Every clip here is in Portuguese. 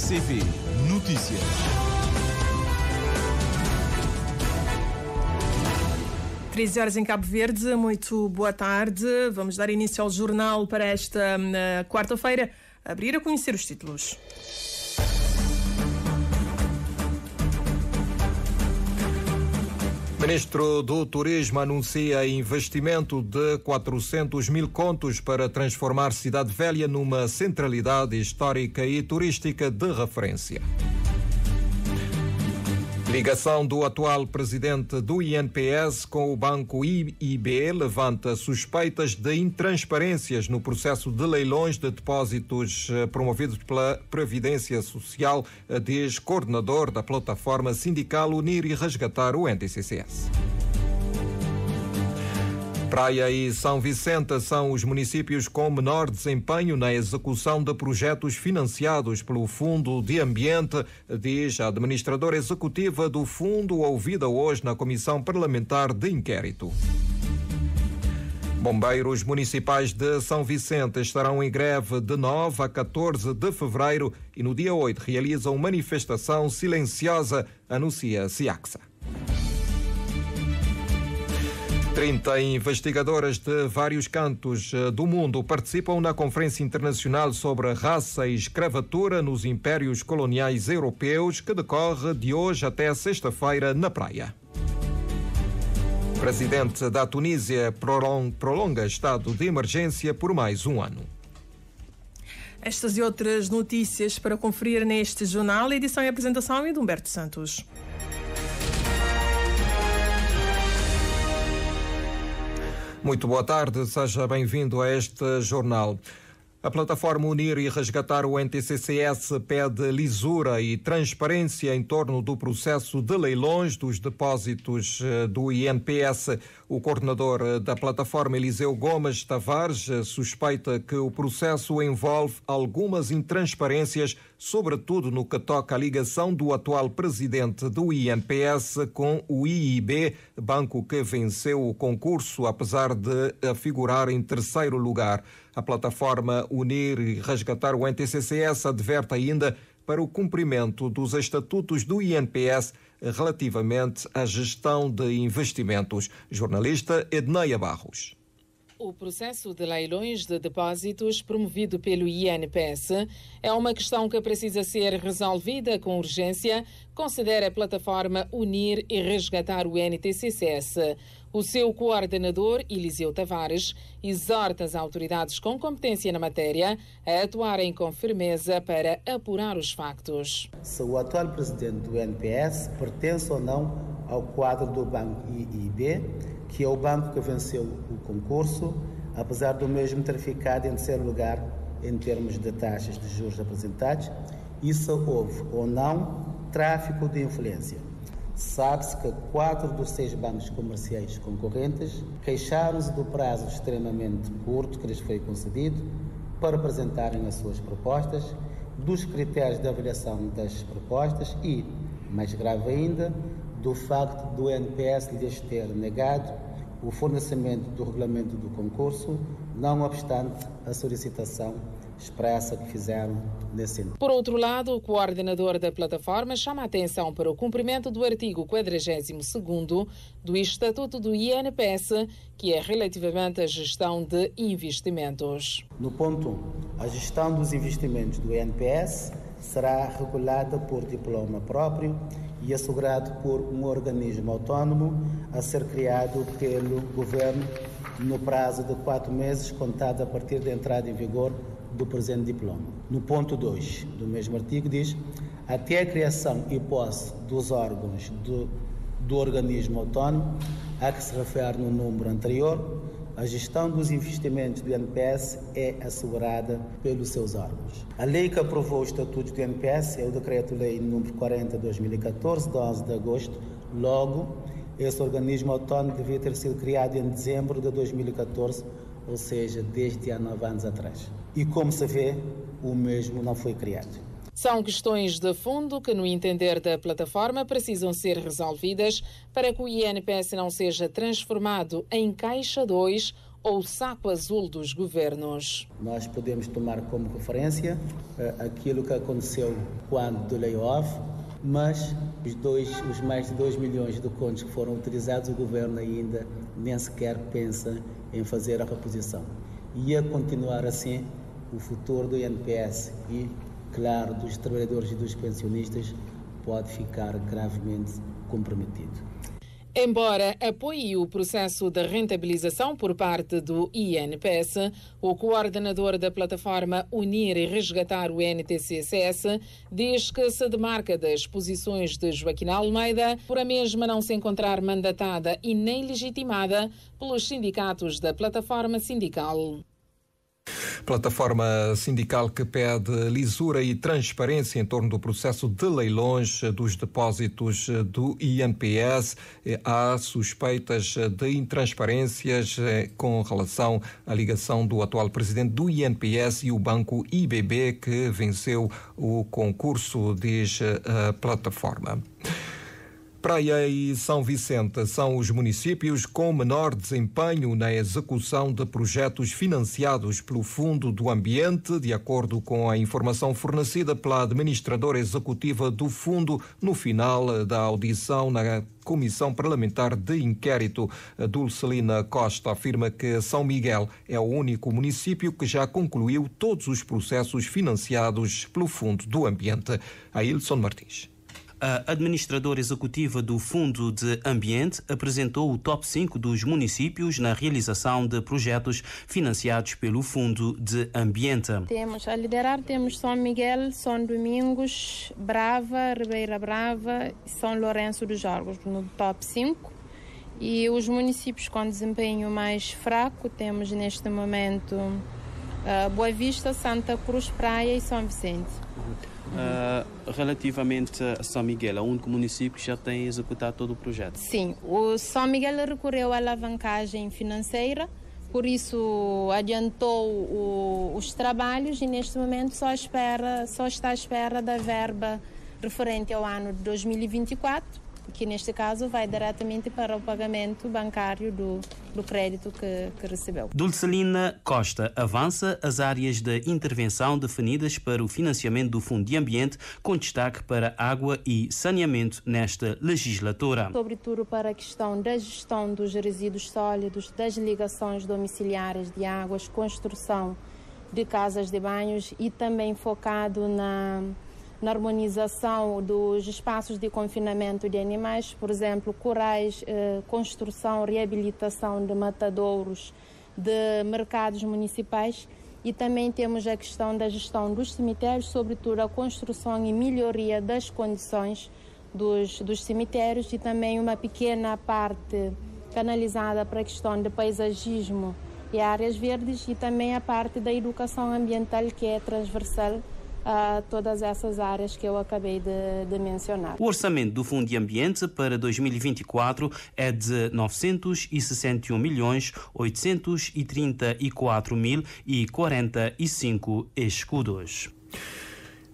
RCV Notícias. Três horas em Cabo Verde, muito boa tarde. Vamos dar início ao jornal para esta uh, quarta-feira. Abrir a conhecer os títulos. Ministro do Turismo anuncia investimento de 400 mil contos para transformar Cidade Velha numa centralidade histórica e turística de referência. Ligação do atual presidente do INPS com o banco IIB levanta suspeitas de intransparências no processo de leilões de depósitos eh, promovidos pela Previdência Social, eh, diz coordenador da plataforma sindical Unir e Resgatar o NTCCS. Praia e São Vicente são os municípios com menor desempenho na execução de projetos financiados pelo Fundo de Ambiente, diz a administradora executiva do fundo, ouvida hoje na Comissão Parlamentar de Inquérito. Bombeiros municipais de São Vicente estarão em greve de 9 a 14 de fevereiro e no dia 8 realizam manifestação silenciosa, anuncia Ciaxa. 30 investigadoras de vários cantos eh, do mundo participam na Conferência Internacional sobre Raça e Escravatura nos Impérios Coloniais Europeus, que decorre de hoje até sexta-feira na Praia. O presidente da Tunísia prolonga estado de emergência por mais um ano. Estas e outras notícias para conferir neste jornal, edição e apresentação é de Humberto Santos. Muito boa tarde, seja bem-vindo a este jornal. A plataforma Unir e Resgatar o NTCCS pede lisura e transparência em torno do processo de leilões dos depósitos eh, do INPS. O coordenador eh, da plataforma, Eliseu Gomes Tavares, eh, suspeita que o processo envolve algumas intransparências, sobretudo no que toca à ligação do atual presidente do INPS com o IIB, banco que venceu o concurso, apesar de figurar em terceiro lugar. A plataforma Unir e Resgatar o NTCCS adverte ainda para o cumprimento dos estatutos do INPS relativamente à gestão de investimentos. Jornalista Edneia Barros. O processo de leilões de depósitos promovido pelo INPS é uma questão que precisa ser resolvida com urgência, considera a plataforma Unir e Resgatar o NTCCS. O seu coordenador, Eliseu Tavares, exorta as autoridades com competência na matéria a atuarem com firmeza para apurar os factos. Se o atual presidente do NPS pertence ou não ao quadro do Banco IIB, que é o banco que venceu o concurso, apesar do mesmo ter ficado em terceiro lugar em termos de taxas de juros apresentados, isso houve ou não tráfico de influência. Sabe-se que quatro dos seis bancos comerciais concorrentes queixaram-se do prazo extremamente curto que lhes foi concedido para apresentarem as suas propostas, dos critérios de avaliação das propostas e, mais grave ainda, do facto do NPS lhes ter negado o fornecimento do regulamento do concurso, não obstante a solicitação expressa que fizeram nesse sentido. Por outro lado, o coordenador da plataforma chama a atenção para o cumprimento do artigo 42 do Estatuto do INPS, que é relativamente à gestão de investimentos. No ponto 1, a gestão dos investimentos do INPS será regulada por diploma próprio e assegurado por um organismo autónomo a ser criado pelo governo no prazo de quatro meses, contado a partir da entrada em vigor do presente diploma. No ponto 2 do mesmo artigo diz até a criação e posse dos órgãos do, do organismo autónomo a que se refere no número anterior, a gestão dos investimentos do INPS é assegurada pelos seus órgãos. A lei que aprovou o Estatuto do INPS é o Decreto-Lei número 40 de 2014, de 11 de agosto. Logo, esse organismo autónomo devia ter sido criado em dezembro de 2014, ou seja, desde há nove anos atrás. E como se vê, o mesmo não foi criado. São questões de fundo que, no entender da plataforma, precisam ser resolvidas para que o INPS não seja transformado em Caixa 2 ou saco azul dos governos. Nós podemos tomar como referência uh, aquilo que aconteceu quando do layoff, mas os, dois, os mais de 2 milhões de contos que foram utilizados, o governo ainda nem sequer pensa em fazer a reposição. E a continuar assim, o futuro do INPS e, claro, dos trabalhadores e dos pensionistas pode ficar gravemente comprometido. Embora apoie o processo de rentabilização por parte do INPS, o coordenador da plataforma Unir e Resgatar o NTCCS diz que se demarca das posições de Joaquim Almeida por a mesma não se encontrar mandatada e nem legitimada pelos sindicatos da plataforma sindical. Plataforma sindical que pede lisura e transparência em torno do processo de leilões dos depósitos do INPS. Há suspeitas de intransparências eh, com relação à ligação do atual presidente do INPS e o banco IBB que venceu o concurso, diz a plataforma. Praia e São Vicente são os municípios com menor desempenho na execução de projetos financiados pelo Fundo do Ambiente, de acordo com a informação fornecida pela administradora executiva do Fundo no final da audição na Comissão Parlamentar de Inquérito. Dulcelina Costa afirma que São Miguel é o único município que já concluiu todos os processos financiados pelo Fundo do Ambiente. Ailson Martins. A administradora executiva do Fundo de Ambiente apresentou o top 5 dos municípios na realização de projetos financiados pelo Fundo de Ambiente. Temos a liderar temos São Miguel, São Domingos, Brava, Ribeira Brava e São Lourenço dos Jorgos no top 5. E os municípios com desempenho mais fraco temos neste momento Boa Vista, Santa Cruz, Praia e São Vicente. Uh, relativamente a São Miguel, é o único município que já tem executado todo o projeto? Sim, o São Miguel recorreu à alavancagem financeira, por isso adiantou o, os trabalhos e neste momento só, espera, só está à espera da verba referente ao ano de 2024 que neste caso vai diretamente para o pagamento bancário do, do crédito que, que recebeu. Dulcelina Costa avança as áreas de intervenção definidas para o financiamento do Fundo de Ambiente, com destaque para água e saneamento nesta legislatura. Sobretudo para a questão da gestão dos resíduos sólidos, das ligações domiciliares de águas, construção de casas de banhos e também focado na na harmonização dos espaços de confinamento de animais, por exemplo, corais, eh, construção, reabilitação de matadouros, de mercados municipais. E também temos a questão da gestão dos cemitérios, sobretudo a construção e melhoria das condições dos, dos cemitérios e também uma pequena parte canalizada para a questão de paisagismo e áreas verdes e também a parte da educação ambiental que é transversal a todas essas áreas que eu acabei de, de, mencionar. O orçamento do Fundo de Ambiente para 2024 é de 961 milhões 834 mil e 45 escudos.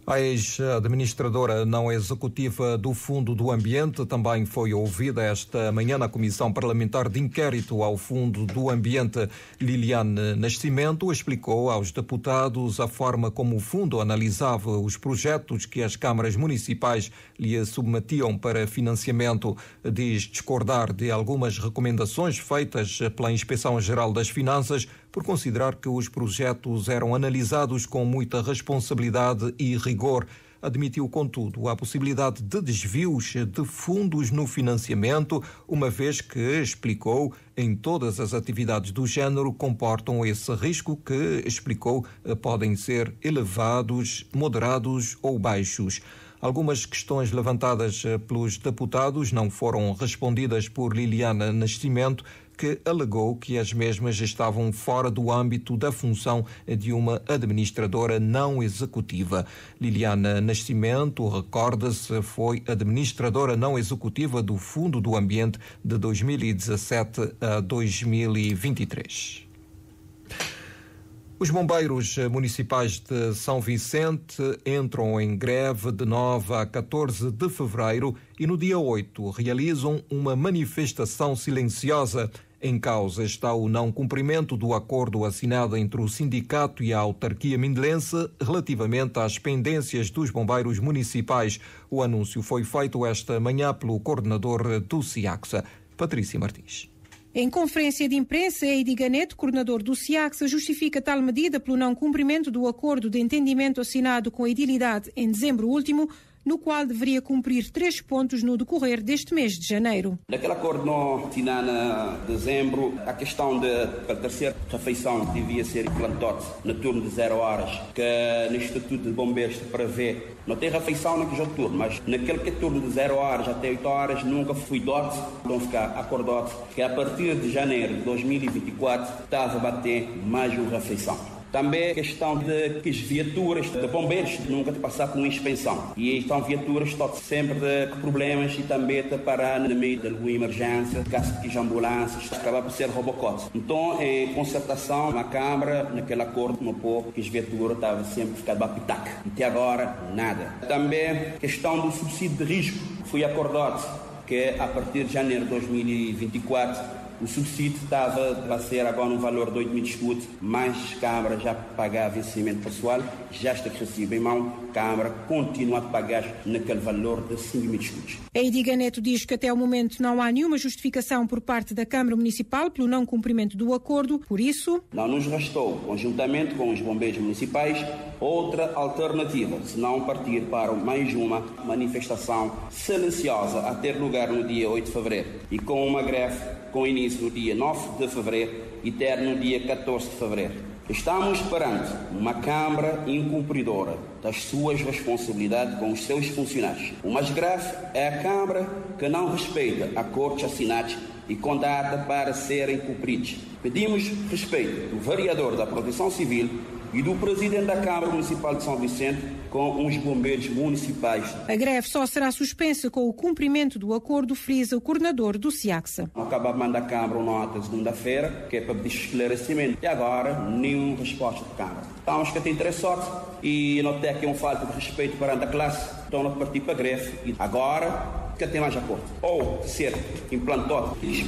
A ex-administradora não executiva do Fundo do Ambiente também foi ouvida esta manhã na Comissão Parlamentar de Inquérito ao Fundo do Ambiente. Liliane Nascimento explicou aos deputados a forma como o Fundo analisava os projetos que as câmaras municipais lhe submetiam para financiamento. Diz discordar de algumas recomendações feitas pela Inspeção Geral das Finanças por considerar que os projetos eram analisados com muita responsabilidade e rigor. Admitiu, contudo, a possibilidade de desvios de fundos no financiamento, uma vez que, explicou, em todas as atividades do género comportam esse risco que, explicou, podem ser elevados, moderados ou baixos. Algumas questões levantadas pelos deputados não foram respondidas por Liliana Nascimento, que alegou que as mesmas estavam fora do âmbito da função de uma administradora não executiva. Liliana Nascimento, recorda-se, foi administradora não executiva do Fundo do Ambiente de 2017 a 2023. Os bombeiros municipais de São Vicente entram em greve de 9 a 14 de fevereiro e no dia 8 realizam uma manifestação silenciosa Em causa está o não cumprimento do acordo assinado entre o sindicato e a autarquia mindelense relativamente às pendências dos bombeiros municipais. O anúncio foi feito esta manhã pelo coordenador do SIACSA, Patrícia Martins. Em conferência de imprensa, Eidi Ganeto, coordenador do SIACSA, justifica tal medida pelo não cumprimento do acordo de entendimento assinado com a Idilidade em dezembro último, no qual deveria cumprir três pontos no decorrer deste mês de janeiro. Naquele acordo não assinado em dezembro, a questão da terceira refeição devia ser implantada no turno de zero horas, que no Estatuto de Bombeiros prevê. Não tem refeição naquele turno, mas naquele que é turno de zero horas até 8 horas nunca fui dote, então ficar acordado que a partir de janeiro de 2024 estava a bater mais uma refeição. Também a questão de que as viaturas de bombeiros nunca te passar uma inspeção. E estão viaturas estão sempre de problemas e também te parar no meio de alguma emergência, caso de ambulâncias, acaba por ser robocote. Então, em concertação na Câmara, naquele acordo no povo, que as viaturas estavam sempre ficando a. Até agora, nada. Também questão do subsídio de risco. Fui acordado que a partir de janeiro de 2024 o subsídio estava a ser agora um valor de 8 mil escudos, mais Câmara já pagava vencimento pessoal, já está que recebe em mão, Câmara continua a pagar naquele valor de 5 mil escudos. Eidiga Neto diz que até o momento não há nenhuma justificação por parte da Câmara Municipal pelo não cumprimento do acordo, por isso... Não nos restou, conjuntamente com os bombeiros municipais, outra alternativa, senão partir para mais uma manifestação silenciosa a ter lugar no dia 8 de fevereiro e com uma greve com início no dia 9 de fevereiro e termino no dia 14 de fevereiro. Estamos perante uma Câmara incumpridora das suas responsabilidades com os seus funcionários. O mais grave é a Câmara que não respeita acordos assinados e com data para serem cumpridos. Pedimos respeito do vereador da Proteção Civil e do presidente da Câmara Municipal de São Vicente com os bombeiros municipais. A greve só será suspensa com o cumprimento do acordo, frisa o coordenador do SIACSA. Acaba de mandar a Câmara uma nota segunda-feira, que é para pedir esclarecimento. E agora, nenhuma resposta da Câmara. Estamos que tem três sorte e notei aqui um falta de respeito perante a classe. Então, a partir para a greve. E agora, que tem mais acordo. Ou ser implantado e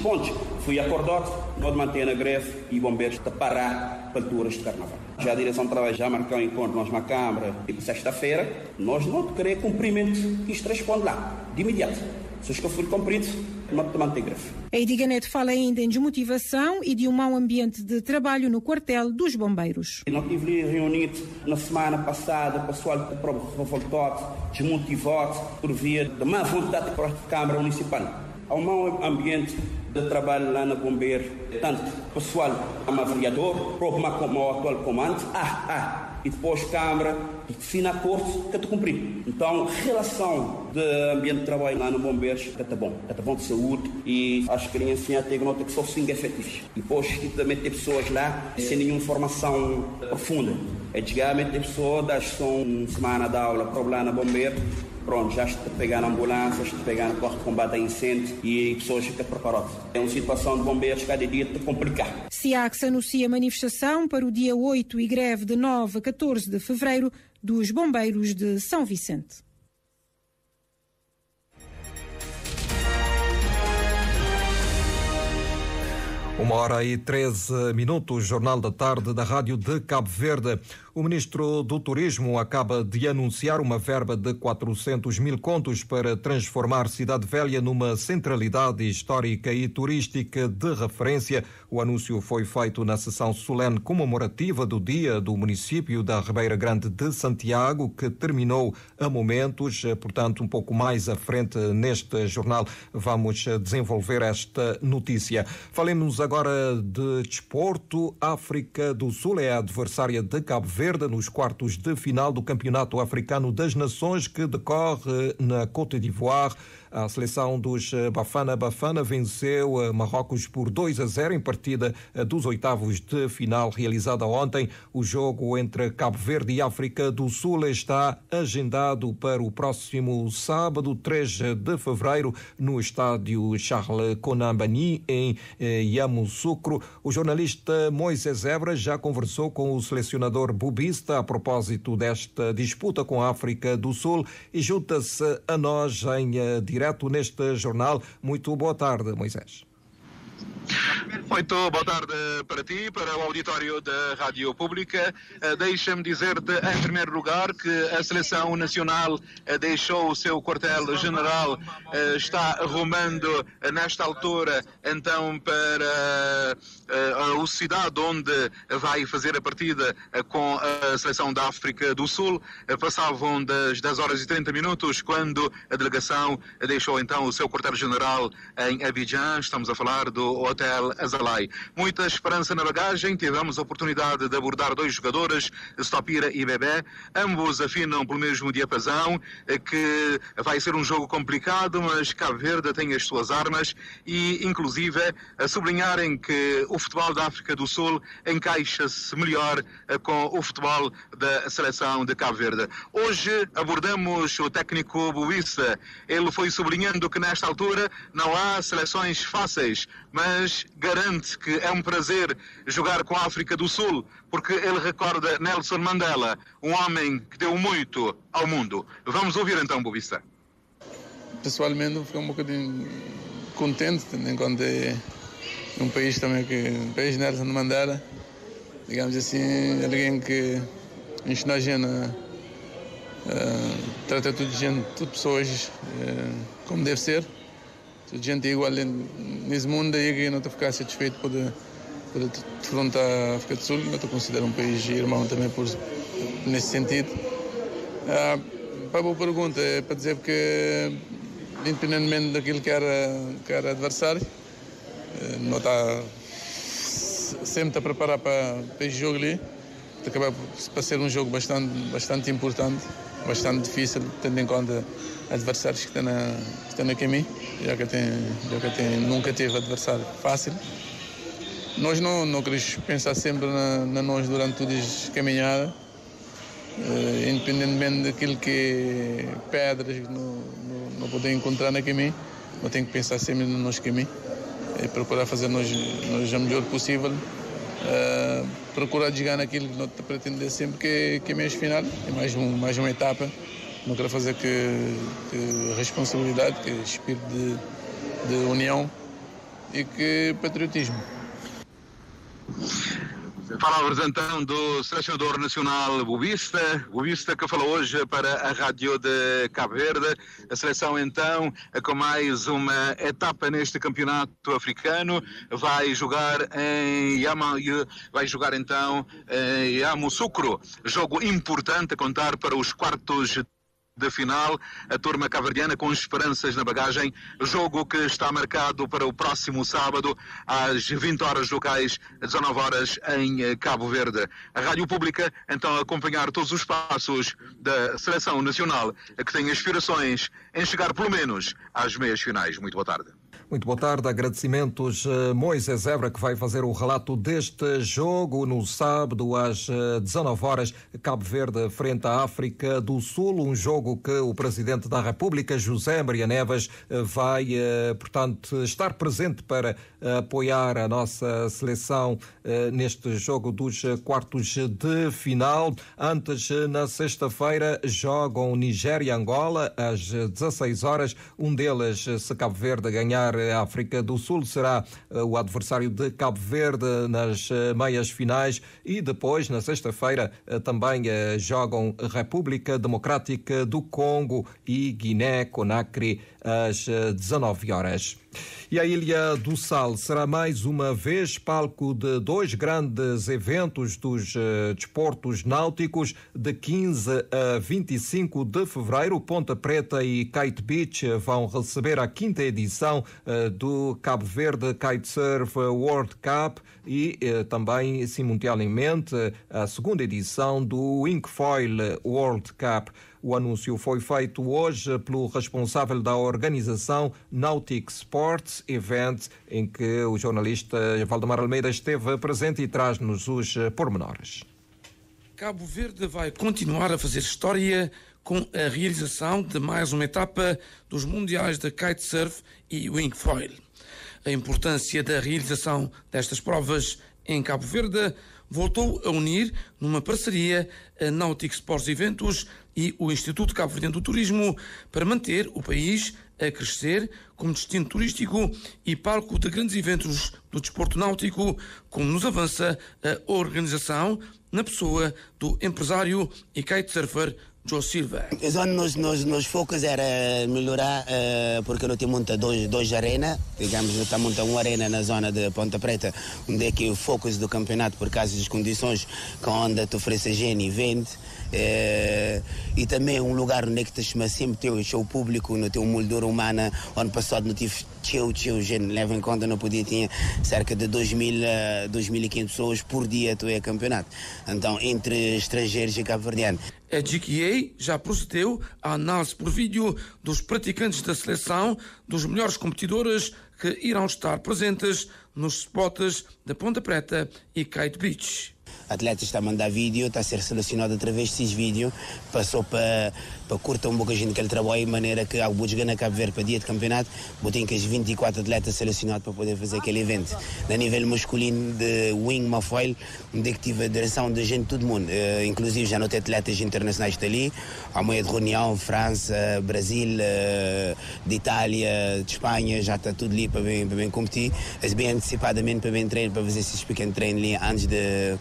fui acordado, nós mantém a greve e bombeiros de parar para alturas de carnaval. Já a direção de trabalho já marcou um encontro nós na Câmara e sexta-feira, nós não queremos cumprimento isto responde lá, de imediato. Se os que for cumprido, mantém greve. A Ediga Neto fala ainda em desmotivação e de um mau ambiente de trabalho no quartel dos bombeiros. Eu não tive reunido na semana passada, o pessoal revoltado, desmotivado, por via de má vontade para a Câmara Municipal. Um mau ambiente de trabalho lá na Bombeiro, tanto pessoal como vereador, próprio como atual comando, ah, ah, e depois Câmara, e fina acordo que te cumprir. Então, relação de ambiente de trabalho lá no Bombeiros, que está bom, está bom de saúde e acho que a criancinha tem nota que só cinco efetivos. E depois, também tem pessoas lá sem nenhuma formação profunda. Antigamente, tem pessoas das são semana de aula lá na Bombeiro, pronto, já está pegando ambulâncias, está pegando corpo de combate a incêndio e pessoas ficam preparadas. É uma situação de bombeiros cada dia de complicar. SIACS anuncia manifestação para o dia 8 e greve de 9 a 14 de fevereiro dos bombeiros de São Vicente. Uma hora e 13 minutos, Jornal da Tarde da Rádio de Cabo Verde. O ministro do Turismo acaba de anunciar uma verba de 400 mil contos para transformar Cidade Velha numa centralidade histórica e turística de referência. O anúncio foi feito na sessão solene comemorativa do Dia do município da Ribeira Grande de Santiago, que terminou a momentos, portanto, um pouco mais à frente neste jornal. Vamos desenvolver esta notícia. Falemos agora de desporto. África do Sul é a adversária de Cabo Verde Verde nos quartos de final do Campeonato Africano das Nações que decorre na Côte d'Ivoire. A seleção dos eh, Bafana Bafana venceu eh, Marrocos por 2 a 0 em partida eh, dos oitavos de final realizada ontem. O jogo entre Cabo Verde e África do Sul está agendado para o próximo sábado, 3 de fevereiro, no estádio Charles Konambani, em Yamoussoukro. O jornalista Moisés Zebra já conversou com o selecionador bubista a propósito desta disputa com a África do Sul e junta-se a nós em direto neste jornal. Muito boa tarde, Moisés. Muito boa tarde para ti, para o auditório da Rádio Pública. Eh, deixa-me dizer-te, em primeiro lugar, que a Seleção Nacional eh, deixou o seu quartel-general, eh, está rumando nesta altura, então, para a cidade onde vai fazer a partida com a Seleção da África do Sul. Passavam das 10 horas e 30 minutos quando a delegação deixou, então, o seu quartel-general em Abidjan. Estamos a falar do Hotel Azalai. Muita esperança na bagagem. Tivemos a oportunidade de abordar dois jogadores, Stopira e Bebé. Ambos afinam pelo mesmo diapasão, eh, que vai ser um jogo complicado, mas Cabo Verde tem as suas armas e, inclusive, a sublinharem que o futebol da África do Sul encaixa-se melhor eh, com o futebol da seleção de Cabo Verde. Hoje abordamos o técnico Buissa. Ele foi sublinhando que nesta altura não há seleções fáceis, mas garante que é um prazer jogar com a África do Sul, porque ele recorda Nelson Mandela, um homem que deu muito ao mundo. Vamos ouvir então, Bobista. Pessoalmente, fico um bocadinho contente, tendo em conta um país também que, um país Nelson Mandela, digamos assim, alguém que ensinou a gente a tratar tudo de gente, tudo pessoas uh, como deve ser toda gente igual nesse mundo aí que não estou ficar satisfeito por, por defrontar a África do Sul, não estou considero um país irmão também por, nesse sentido. Ah, para a boa pergunta, é para dizer que independentemente daquilo que era, que era adversário, eh, não está sempre a preparar para, para este jogo ali, acabar para ser um jogo bastante, bastante importante, bastante difícil, tendo em conta adversários que estão na, que estão na caminho, já que, tem, já que nunca teve adversário fácil. Nós não, não queremos pensar sempre na, na nós durante toda a caminhada, uh, independentemente daquilo que pedras não, não, não podem encontrar na caminho, não tem que pensar sempre no nosso caminho e procurar fazer nós, nós o melhor possível. Uh, procurar chegar naquilo que nós pretendemos sempre, que, que é mês final, é mais, um, mais uma etapa não quero fazer que, que responsabilidade, que espírito de, de união e que patriotismo. Palavras então do selecionador nacional Bobista, Bobista que falou hoje para a rádio de Cabo Verde. A seleção então, com mais uma etapa neste campeonato africano, vai jogar em Yama, vai jogar então em Yamoussoukro. Jogo importante a contar para os quartos da final, a turma cavardiana com esperanças na bagagem. Jogo que está marcado para o próximo sábado, às 20 horas locais, 19 horas em eh, Cabo Verde. A Rádio Pública, então, a acompanhar todos os passos da seleção nacional, que tem aspirações em chegar pelo menos às meias finais. Muito boa tarde. Muito boa tarde, agradecimentos a Moisés Zebra que vai fazer o relato deste jogo no sábado às 19 horas, Cabo Verde frente à África do Sul, um jogo que o Presidente da República, José Maria Neves, vai, eh, portanto, estar presente para apoiar a nossa seleção eh, neste jogo dos quartos de final. Antes, na sexta-feira, jogam Nigéria e Angola às 16 horas, um deles, se Cabo Verde ganhar a África do Sul será eh, o adversário de Cabo Verde nas eh, meias finais e depois, na sexta-feira, eh, também jogam República Democrática do Congo e Guiné-Conakry às 19 horas. E a Ilha do Sal será mais uma vez palco de dois grandes eventos dos uh, desportos náuticos de 15 a 25 de fevereiro. Ponta Preta e Kite Beach vão receber a quinta edição uh, do Cabo Verde Kitesurf World Cup e também, simultaneamente, a segunda edição do Inkfoil World Cup. O anúncio foi feito hoje pelo responsável da organização Nautic Sports Event, em que o jornalista Valdemar Almeida esteve presente e traz-nos os pormenores. Cabo Verde vai continuar a fazer história com a realização de mais uma etapa dos Mundiais de Kitesurf e Wingfoil. A importância da realização destas provas em Cabo Verde voltou a unir numa parceria a Nautic Sports Eventos e o Instituto Cabo Verde do Turismo para manter o país a crescer como destino turístico e palco de grandes eventos do desporto náutico, como nos avança a organização na pessoa do empresário e kitesurfer Joe Silva. Nos, nos, nos focos era melhorar, uh, porque não tem muita dois, dois arenas, digamos, não está muita uma arena na zona de Ponta Preta, onde é que o foco do campeonato, por causa das condições que onde te oferece gente e vende. É, e também um lugar onde é que te chama sempre teu show público, no teu moldura humana. Ano passado não tive teu, teu, gente, leva em conta, não podia, tinha cerca de 2.000, 2.500 pessoas por dia tu é campeonato. Então, entre estrangeiros e cabo-verdianos. A GQA já procedeu à análise por vídeo dos praticantes da seleção, dos melhores competidores que irão estar presentes nos spots da Ponta Preta e Kite Beach atleta está a mandar vídeo, está a ser selecionado através desses vídeos, passou para, para curta um bocadinho que ele trabalha, de maneira que ao Budes a Cabo Verde para dia de campeonato, botem que as 24 atletas selecionados para poder fazer aquele evento. Na nível masculino de Wing Mafoil, onde que tive a direção de gente de todo mundo, uh, inclusive já notei atletas internacionais dali, a meia de reunião, França, Brasil, uh, de Itália, de Espanha, já está tudo ali para bem, para bem competir, mas bem antecipadamente para bem treinar, para fazer esses pequenos treinos ali antes de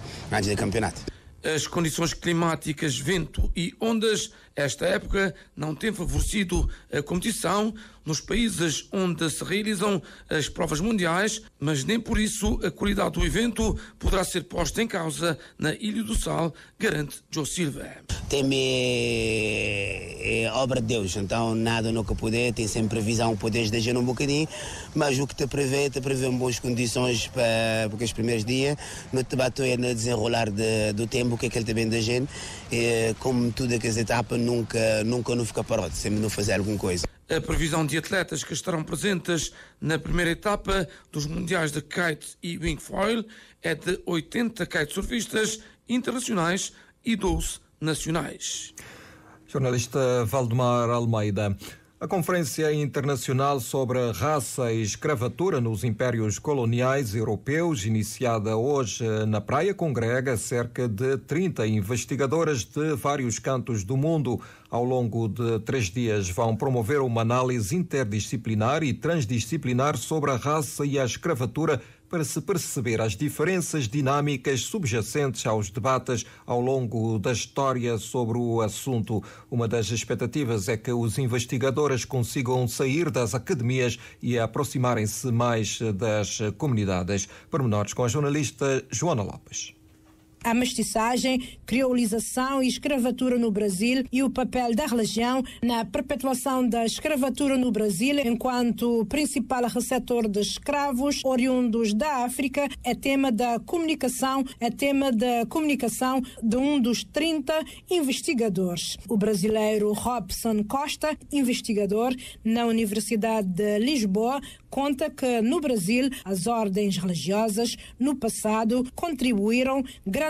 campeonato. As condições climáticas, vento e ondas, esta época não tem favorecido a competição nos países onde se realizam as provas mundiais, mas nem por isso a qualidade do evento poderá ser posta em causa na Ilha do Sal, garante Joe Silva. Tem é, é, obra de Deus, então nada nunca poder, tem sempre previsão, poderes de um bocadinho, mas o que te prevê, te prevê boas condições para, porque os primeiros dias, no debate é no desenrolar de, do tempo, o que é que ele também da gente, e, como tudo aquelas etapas, nunca, nunca não fica parado, sempre não fazer alguma coisa. A previsão de atletas que estarão presentes na primeira etapa dos Mundiais de Kite e Wingfoil é de 80 kitesurfistas internacionais e 12 nacionais. Jornalista Valdemar Almeida. A Conferência Internacional sobre Raça e Escravatura nos Impérios Coloniais Europeus, iniciada hoje na Praia, congrega cerca de 30 investigadoras de vários cantos do mundo. Ao longo de três dias, vão promover uma análise interdisciplinar e transdisciplinar sobre a raça e a escravatura para se perceber as diferenças dinâmicas subjacentes aos debates ao longo da história sobre o assunto. Uma das expectativas é que os investigadores consigam sair das academias e aproximarem-se mais das comunidades. Pormenores com a jornalista Joana Lopes a mestiçagem, criolização e escravatura no Brasil e o papel da religião na perpetuação da escravatura no Brasil enquanto principal receptor de escravos oriundos da África é tema da comunicação, é tema da comunicação de um dos 30 investigadores. O brasileiro Robson Costa, investigador na Universidade de Lisboa, conta que no Brasil as ordens religiosas no passado contribuíram grandemente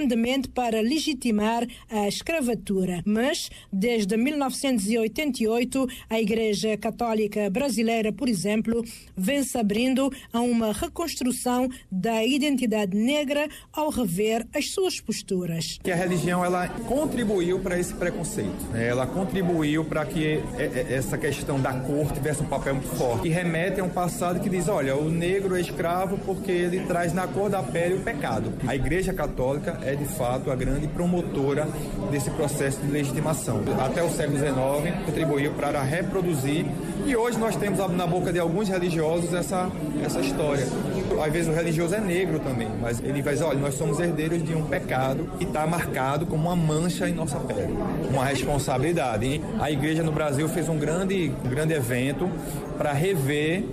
para legitimar a escravatura, mas desde 1988 a Igreja Católica Brasileira, por exemplo, vem se abrindo a uma reconstrução da identidade negra ao rever as suas posturas. Que a religião ela contribuiu para esse preconceito, né? ela contribuiu para que essa questão da cor tivesse um papel muito forte, e remete a um passado que diz: olha, o negro é escravo porque ele traz na cor da pele o pecado. A Igreja Católica é de fato a grande promotora desse processo de legitimação. Até o século XIX contribuiu para reproduzir e hoje nós temos na boca de alguns religiosos essa, essa história. Às vezes o religioso é negro também, mas ele vai dizer: olha, nós somos herdeiros de um pecado e está marcado como uma mancha em nossa pele, uma responsabilidade. A igreja no Brasil fez um grande, um grande evento para rever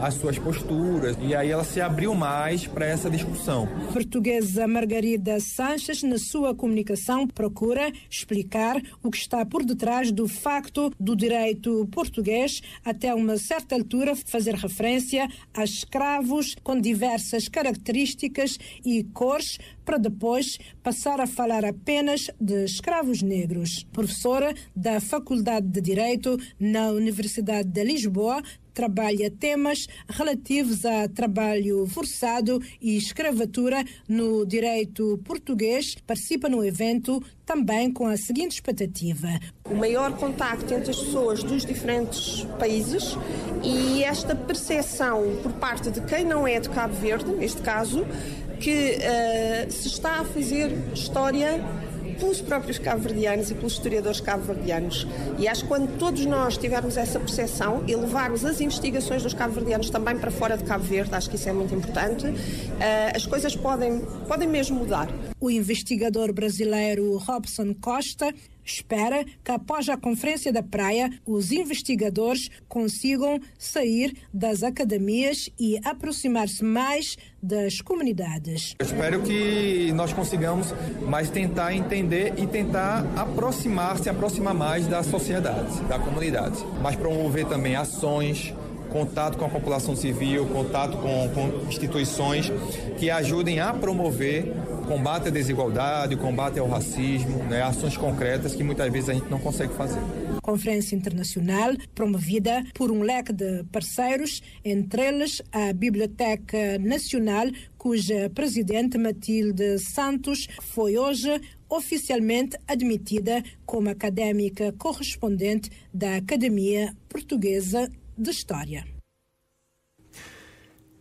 as suas posturas e aí ela se abriu mais para essa discussão. Portuguesa Margarida Sanches, na sua comunicação, procura explicar o que está por detrás do facto do direito português, até uma certa altura, fazer referência a escravos com diversas características e cores para depois passar a falar apenas de escravos negros. Professora da Faculdade de Direito na Universidade de Lisboa, trabalha temas relativos a trabalho forçado e escravatura no direito português. Participa no evento também com a seguinte expectativa: o maior contacto entre as pessoas dos diferentes países e esta percepção por parte de quem não é de Cabo Verde, neste caso, que uh, se está a fazer história pelos próprios cabo-verdianos e pelos historiadores cabo-verdianos. E acho que quando todos nós tivermos essa percepção e levarmos as investigações dos cabo-verdianos também para fora de Cabo Verde, acho que isso é muito importante, uh, as coisas podem, podem mesmo mudar. O investigador brasileiro Robson Costa espera que após a Conferência da Praia, os investigadores consigam sair das academias e aproximar-se mais das comunidades. Eu espero que nós consigamos mais tentar entender e tentar aproximar, se aproximar mais da sociedade, da comunidade, mas promover também ações contato com a população civil, contato com, com instituições que ajudem a promover combate à desigualdade, combate ao racismo, né, ações concretas que muitas vezes a gente não consegue fazer. Conferência internacional promovida por um leque de parceiros, entre eles a Biblioteca Nacional, cuja presidente Matilde Santos foi hoje oficialmente admitida como académica correspondente da Academia Portuguesa de História.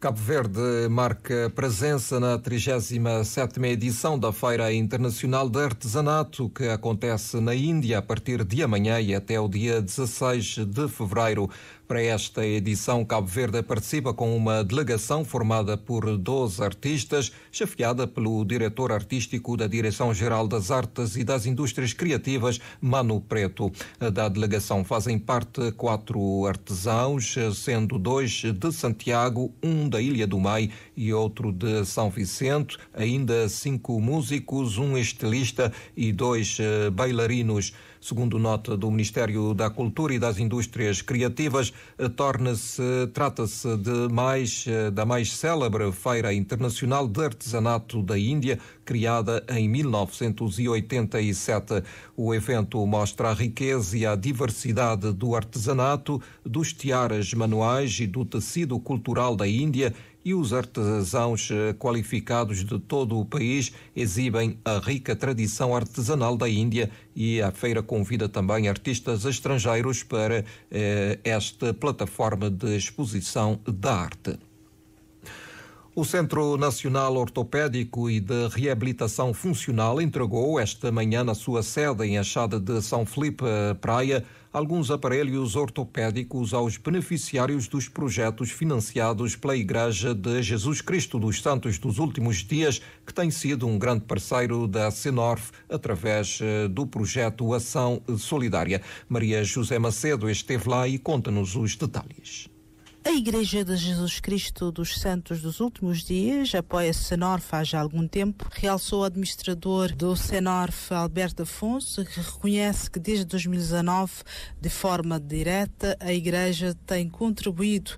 Cabo Verde marca presença na 37ª edição da Feira Internacional de Artesanato, que acontece na Índia a partir de amanhã e até o dia 16 de fevereiro. Para esta edição, Cabo Verde participa com uma delegação formada por 12 artistas, chefiada pelo diretor artístico da Direção-Geral das Artes e das Indústrias Criativas, Mano Preto. Da delegação fazem parte quatro artesãos, sendo dois de Santiago, um da Ilha do Mai e outro de São Vicente, ainda cinco músicos, um estilista e dois eh, bailarinos. Segundo nota do Ministério da Cultura e das Indústrias Criativas, eh, torna-se, trata-se de mais eh, da mais célebre feira internacional de artesanato da Índia, criada em 1987. O evento mostra a riqueza e a diversidade do artesanato, dos tiaras manuais e do tecido cultural da Índia e os artesãos eh, qualificados de todo o país exibem a rica tradição artesanal da Índia e a feira convida também artistas estrangeiros para eh, esta plataforma de exposição da arte. O Centro Nacional Ortopédico e de Reabilitação Funcional entregou esta manhã na sua sede em Achada de São Felipe Praia alguns aparelhos ortopédicos aos beneficiários dos projetos financiados pela Igreja de Jesus Cristo dos Santos dos Últimos Dias, que tem sido um grande parceiro da Senorf através eh, do projeto Ação Solidária. Maria José Macedo esteve lá e conta-nos os detalhes. A Igreja de Jesus Cristo dos Santos dos Últimos Dias apoia Senorf há já algum tempo. Realçou o administrador do Senorf, Alberto Afonso, que reconhece que desde 2019, de forma direta, a Igreja tem contribuído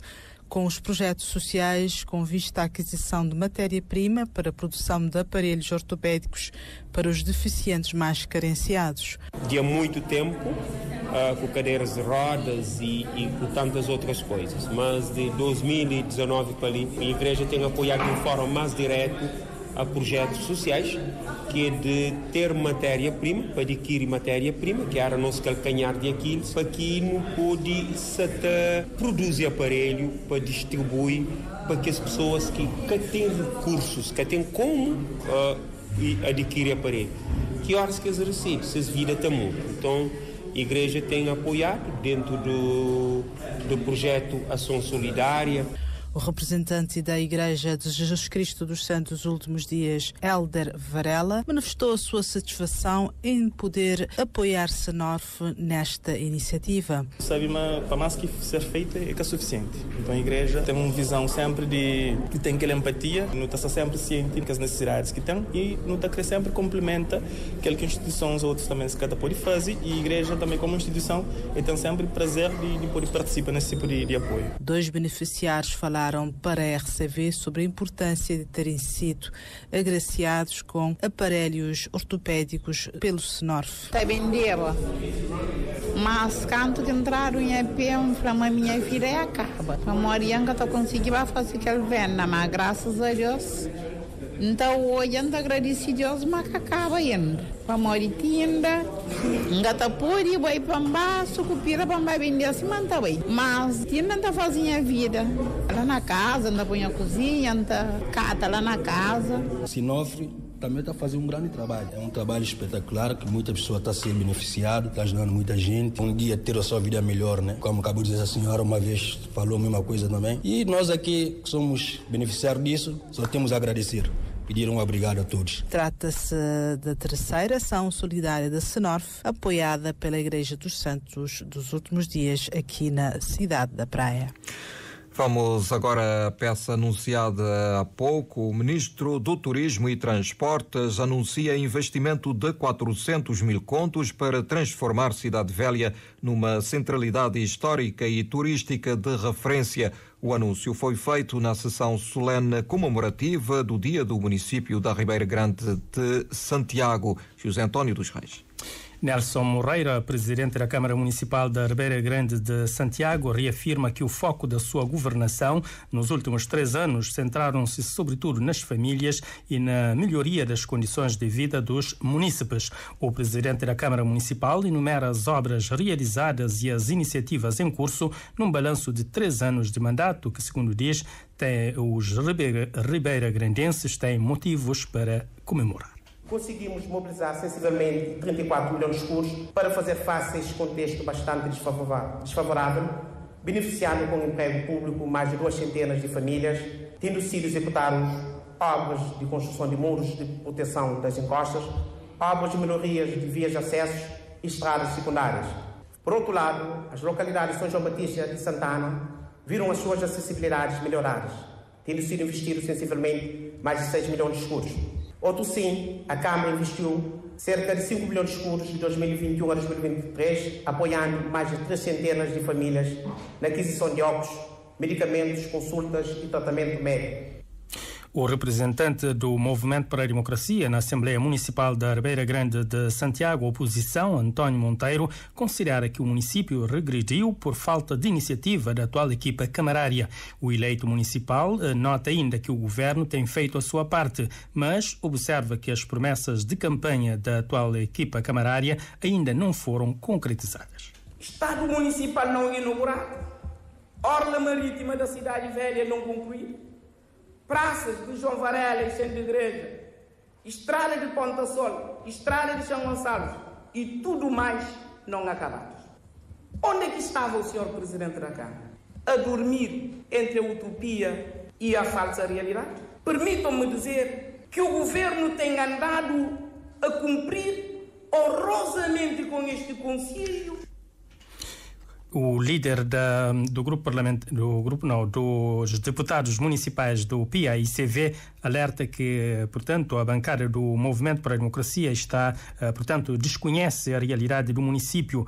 com os projetos sociais com vista à aquisição de matéria-prima para a produção de aparelhos ortopédicos para os deficientes mais carenciados. De há muito tempo, uh, com cadeiras de rodas e, e com tantas outras coisas, mas de 2019 para ali, a igreja tem apoiado de forma mais direta a projetos sociais, que é de ter matéria-prima, para adquirir matéria-prima, que era o nosso calcanhar de Aquiles, para que não pode se produzir aparelho para distribuir para que as pessoas que, que têm recursos, que têm como uh, adquirir aparelho, que horas que eles recebem, se as vidas estão Então, a igreja tem apoiado dentro do, do projeto Ação Solidária. O representante da Igreja de Jesus Cristo dos Santos Últimos Dias, Elder Varela, manifestou a sua satisfação em poder apoiar Senorf nesta iniciativa. Sabe, para mais que ser feito é que é suficiente. Então a Igreja tem uma visão sempre de que tem aquela empatia, não está sempre ciente das necessidades que tem e não está sempre complementa aquilo que instituições outras também se cada pode fazer e a Igreja também como instituição tem sempre prazer de, de poder participar nesse tipo de, de apoio. Dois beneficiários falaram falaram para a RCV sobre a importância de terem sido agraciados com aparelhos ortopédicos pelo SNORF. Está bem Mas quando entraram em EPM, para a minha é acaba. A Morianga, estou conseguindo fazer que ele venha, mas graças a Deus. Então, hoje, eu agradeci a Deus, mas acaba ainda. Para morir tinda, ngata puri, vai para baixo, cupira para mais vender assim, manta bem. Mas tinda está fazendo a vida. Lá na casa, anda põe a cozinha, anda cata lá na casa. Sinofre também está fazendo um grande trabalho. É um trabalho espetacular que muita pessoa está sendo beneficiada, está ajudando muita gente. Um dia ter a sua vida melhor, né? Como acabou de dizer a senhora, uma vez falou a mesma coisa também. E nós aqui que somos beneficiários disso, só temos a agradecer pedir um obrigado a todos. Trata-se da terceira ação solidária da Senorf, apoiada pela Igreja dos Santos dos últimos dias aqui na cidade da Praia. Vamos agora à peça anunciada há pouco. O Ministro do Turismo e Transportes anuncia investimento de 400 mil contos para transformar Cidade Velha numa centralidade histórica e turística de referência. O anúncio foi feito na sessão solene comemorativa do Dia do Município da Ribeira Grande de Santiago. José António dos Reis. Nelson Moreira, presidente da Câmara Municipal da Ribeira Grande de Santiago, reafirma que o foco da sua governação nos últimos três anos centraram-se sobretudo nas famílias e na melhoria das condições de vida dos munícipes. O presidente da Câmara Municipal enumera as obras realizadas e as iniciativas em curso num balanço de três anos de mandato que, segundo diz, tem, os ribeira, ribeira grandenses têm motivos para comemorar conseguimos mobilizar sensivelmente 34 milhões de escuros para fazer face a este contexto bastante desfavorável, beneficiando com o emprego público mais de duas centenas de famílias, tendo sido executados obras de construção de muros de proteção das encostas, obras de melhorias de vias de acesso e estradas secundárias. Por outro lado, as localidades de São João Batista e Santana viram as suas acessibilidades melhoradas, tendo sido investidos sensivelmente mais de 6 milhões de escuros. Outro sim, a Câmara investiu cerca de 5 milhões de escudos de 2021 a 2023, apoiando mais de três centenas de famílias na aquisição de óculos, medicamentos, consultas e tratamento médico. O representante do Movimento para a Democracia na Assembleia Municipal da Ribeira Grande de Santiago, oposição, António Monteiro, considera que o município regrediu por falta de iniciativa da atual equipa camarária. O eleito municipal eh, nota ainda que o governo tem feito a sua parte, mas observa que as promessas de campanha da atual equipa camarária ainda não foram concretizadas. Estado municipal não inaugurado, orla marítima da cidade velha não concluída praças de João Varela e Centro de Igreja, estrada de Ponta Sol, estrada de São Gonçalo e tudo mais não acabado. Onde é que estava o senhor Presidente da Câmara? A dormir entre a utopia e a falsa realidade? Permitam-me dizer que o governo tem andado a cumprir honrosamente com este concílio o líder da, do grupo parlamentar, do grupo não, dos deputados municipais do PIA-ICV alerta que, portanto, a bancada do Movimento para a Democracia está, eh, portanto, desconhece a realidade do município,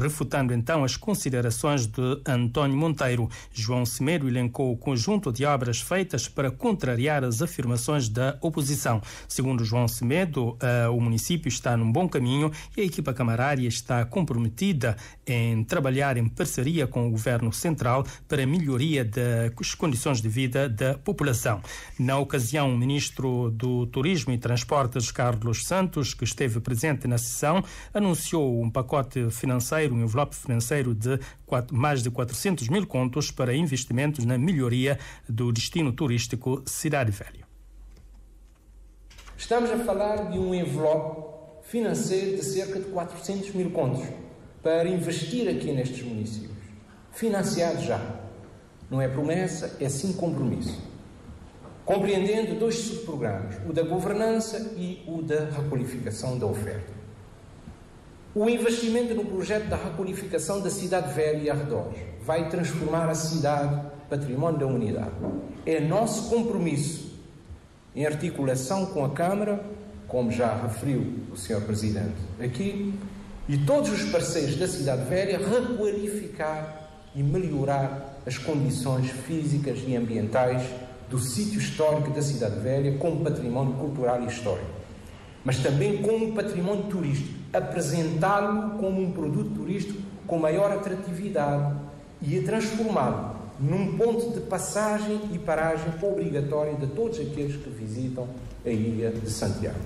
refutando então as considerações de António Monteiro. João Semedo elencou o conjunto de obras feitas para contrariar as afirmações da oposição. Segundo João Semedo, eh, o município está num bom caminho e a equipa camarária está comprometida em trabalhar em parceria com o governo central para a melhoria das condições de vida da população. Na ocasião, o ministro do Turismo e Transportes, Carlos Santos, que esteve presente na sessão, anunciou um pacote financeiro, um envelope financeiro de mais de 400 mil contos para investimentos na melhoria do destino turístico Cidade Velha. Estamos a falar de um envelope financeiro de cerca de 400 mil contos para investir aqui nestes municípios. Financiado já. Não é promessa, é sim compromisso. Compreendendo dois subprogramas, o da governança e o da requalificação da oferta. O investimento no projeto da requalificação da cidade velha e arredores vai transformar a cidade património da unidade. É nosso compromisso, em articulação com a Câmara, como já referiu o Sr. Presidente aqui, e todos os parceiros da Cidade Velha requalificar e melhorar as condições físicas e ambientais do sítio histórico da Cidade Velha como património cultural e histórico. mas também como património turístico, apresentá-lo como um produto turístico com maior atratividade e a transformá-lo num ponto de passagem e paragem obrigatório de todos aqueles que visitam a ilha de Santiago.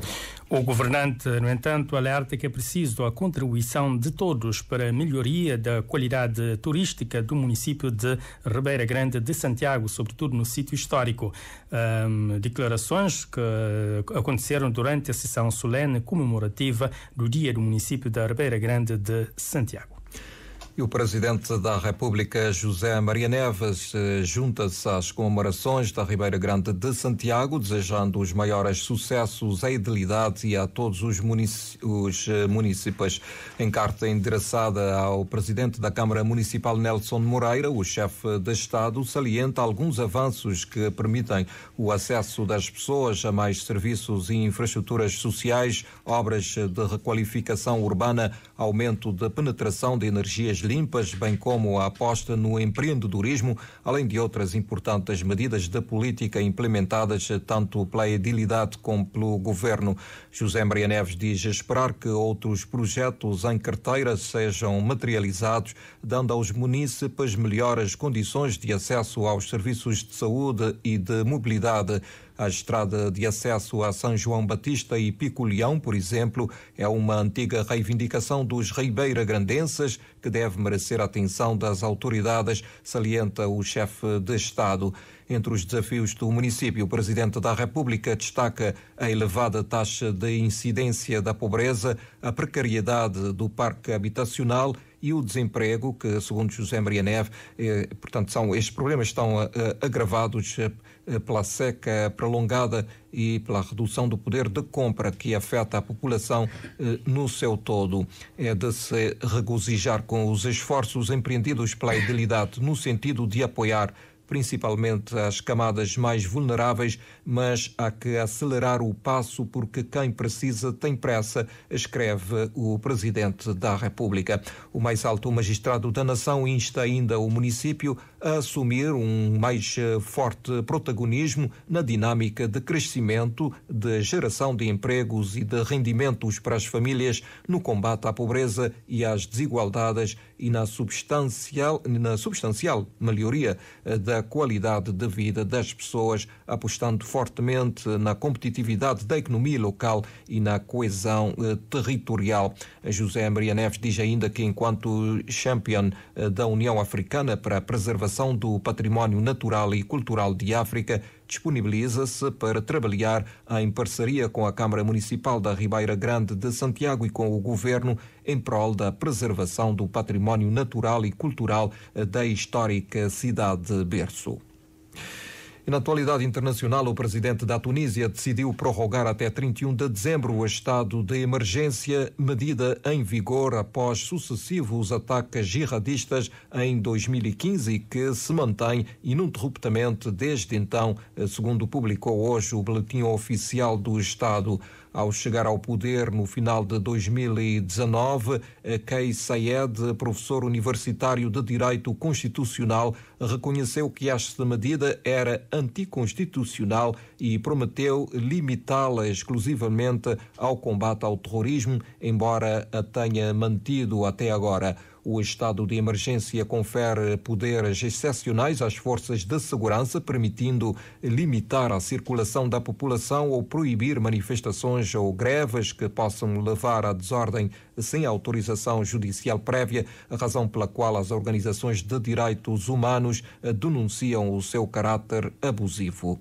O governante, no entanto, alerta que é preciso a contribuição de todos para a melhoria da qualidade turística do município de Ribeira Grande de Santiago, sobretudo no sítio histórico. Um, declarações que aconteceram durante a sessão solene comemorativa do Dia do Município da Ribeira Grande de Santiago. E o Presidente da República, José Maria Neves, eh, junta-se às comemorações da Ribeira Grande de Santiago, desejando os maiores sucessos à idilidade e a todos os, os eh, municípios. Em carta endereçada ao Presidente da Câmara Municipal, Nelson Moreira, o chefe de Estado salienta alguns avanços que permitem o acesso das pessoas a mais serviços e infraestruturas sociais, obras de requalificação urbana, aumento de penetração de energias limpas, bem como a aposta no empreendedorismo, além de outras importantes medidas de política implementadas tanto pela edilidade como pelo governo. José Maria Neves diz esperar que outros projetos em carteira sejam materializados, dando aos munícipes melhores condições de acesso aos serviços de saúde e de mobilidade. A estrada de acesso a São João Batista e Pico Leão, por exemplo, é uma antiga reivindicação dos ribeira-grandenses que deve merecer a atenção das autoridades, salienta o chefe de Estado. Entre os desafios do município, o Presidente da República destaca a elevada taxa de incidência da pobreza, a precariedade do parque habitacional e o desemprego, que, segundo José Maria Neve, eh, portanto, são, estes problemas estão eh, agravados eh, pela seca prolongada e pela redução do poder de compra que afeta a população no seu todo. É de se regozijar com os esforços empreendidos pela idilidade no sentido de apoiar principalmente as camadas mais vulneráveis, mas há que acelerar o passo porque quem precisa tem pressa, escreve o Presidente da República. O mais alto magistrado da nação insta ainda o município a assumir um mais eh, forte protagonismo na dinâmica de crescimento, de geração de empregos e de rendimentos para as famílias no combate à pobreza e às desigualdades e na substancial, na substancial melhoria eh, da qualidade de vida das pessoas, apostando fortemente na competitividade da economia local e na coesão eh, territorial. José Maria Neves diz ainda que, enquanto champion da União Africana para a preservação Conservação do Património Natural e Cultural de África disponibiliza-se para trabalhar em parceria com a Câmara Municipal da Ribeira Grande de Santiago e com o Governo em prol da preservação do património natural e cultural da histórica cidade berço. E na atualidade internacional, o presidente da Tunísia decidiu prorrogar até 31 de dezembro o estado de emergência, medida em vigor após sucessivos ataques jihadistas em 2015 e que se mantém ininterruptamente desde então, segundo publicou hoje o Boletim Oficial do Estado. Ao chegar ao poder no final de 2019, Kay Sayed, professor universitário de Direito Constitucional, reconheceu que esta medida era anticonstitucional e prometeu limitá-la exclusivamente ao combate ao terrorismo, embora a tenha mantido até agora. O estado de emergência confere poderes excepcionais às forças de segurança, permitindo limitar a circulação da população ou proibir manifestações ou greves que possam levar à desordem sem autorização judicial prévia, razão pela qual as organizações de direitos humanos denunciam o seu caráter abusivo.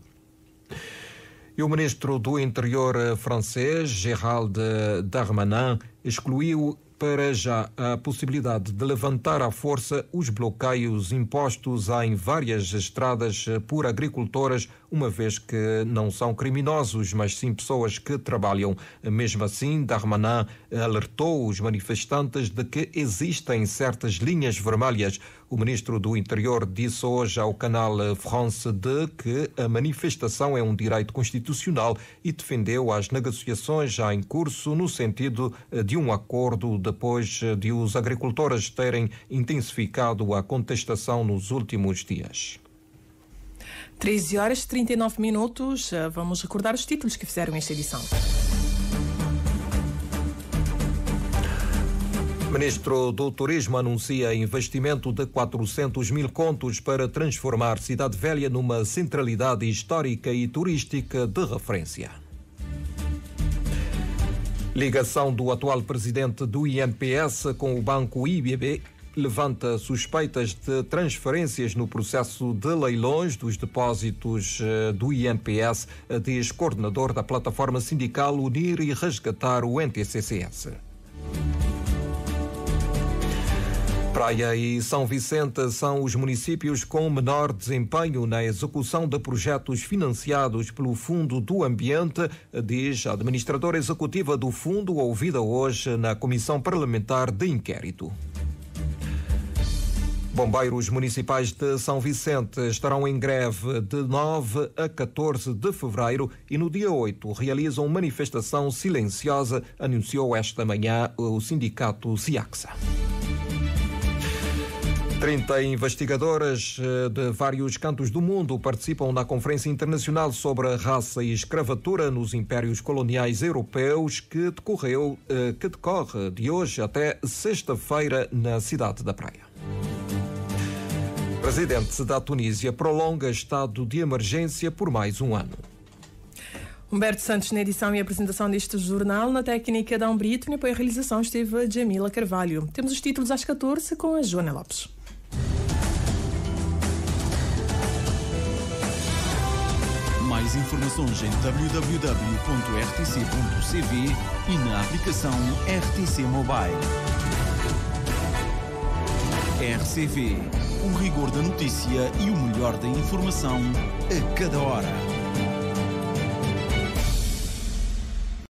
E o ministro do Interior francês, Gérald Darmanin, excluiu para já a possibilidade de levantar à força os bloqueios impostos em várias estradas por agricultoras, uma vez que não são criminosos, mas sim pessoas que trabalham. Mesmo assim, Darmanin alertou os manifestantes de que existem certas linhas vermelhas. O ministro do Interior disse hoje ao canal France 2 que a manifestação é um direito constitucional e defendeu as negociações já em curso no sentido de um acordo depois de os agricultores terem intensificado a contestação nos últimos dias. 13 horas e 39 minutos. Eh, vamos recordar os títulos que fizeram esta edição. Ministro do Turismo anuncia investimento de 400 mil contos para transformar Cidade Velha numa centralidade histórica e turística de referência. Ligação do atual presidente do INPS com o banco IBB levanta suspeitas de transferências no processo de leilões dos depósitos eh, do INPS, diz coordenador da plataforma sindical Unir e Resgatar o NTCCS. Praia e São Vicente são os municípios com menor desempenho na execução de projetos financiados pelo Fundo do Ambiente, diz a administradora executiva do fundo, ouvida hoje na Comissão Parlamentar de Inquérito. Bombeiros municipais de São Vicente estarão em greve de 9 a 14 de fevereiro e no dia 8 realizam manifestação silenciosa, anunciou esta manhã o sindicato SIAXA. 30 investigadoras eh, de vários cantos do mundo participam na Conferência Internacional sobre a Raça e Escravatura nos Impérios Coloniais Europeus que decorreu, eh, que decorre de hoje até sexta-feira na cidade da Praia. Presidente da Tunísia prolonga estado de emergência por mais um ano. Humberto Santos na edição e apresentação deste jornal, na técnica da Brito e apoio realização esteve Jamila Carvalho. Temos os títulos às 14 com a Joana Lopes. Mais informações em www.rtc.cv e na aplicação RTC Mobile. RCV, o rigor da notícia e o melhor da informação a cada hora.